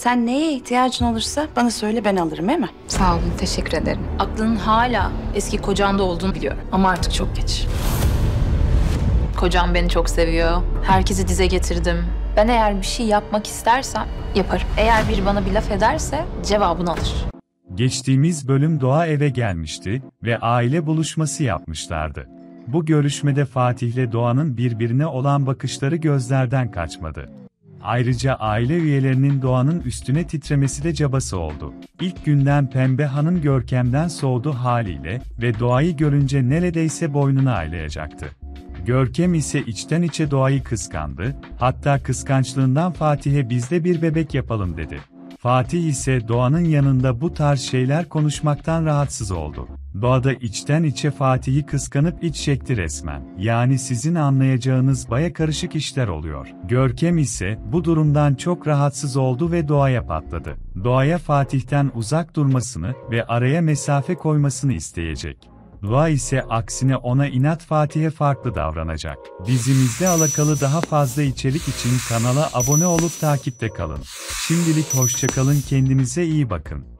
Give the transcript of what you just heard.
Sen neye ihtiyacın olursa bana söyle ben alırım değil mi? Sağ olun, teşekkür ederim. Aklının hala eski kocanda olduğunu biliyorum ama artık çok geç. Kocam beni çok seviyor. Herkesi dize getirdim. Ben eğer bir şey yapmak istersem yaparım. Eğer biri bana bir laf ederse cevabını alır. Geçtiğimiz bölüm Doğa eve gelmişti ve aile buluşması yapmışlardı. Bu görüşmede Fatih ile Doğan'ın birbirine olan bakışları gözlerden kaçmadı. Ayrıca aile üyelerinin Doğan'ın üstüne titremesi de cabası oldu. İlk günden Pembe Hanım Görkem'den soğudu haliyle ve Doğa'yı görünce neredeyse boynuna aylayacaktı. Görkem ise içten içe Doğa'yı kıskandı, hatta kıskançlığından Fatih'e bizde bir bebek yapalım dedi. Fatih ise Doğan'ın yanında bu tarz şeyler konuşmaktan rahatsız oldu. Doğa da içten içe Fatih'i kıskanıp iç çekti resmen. Yani sizin anlayacağınız baya karışık işler oluyor. Görkem ise bu durumdan çok rahatsız oldu ve Doğa'ya patladı. Doğa'ya Fatih'ten uzak durmasını ve araya mesafe koymasını isteyecek. Doğa ise aksine ona inat Fatih'e farklı davranacak. Dizimizde alakalı daha fazla içerik için kanala abone olup takipte kalın. Şimdilik hoşçakalın kendinize iyi bakın.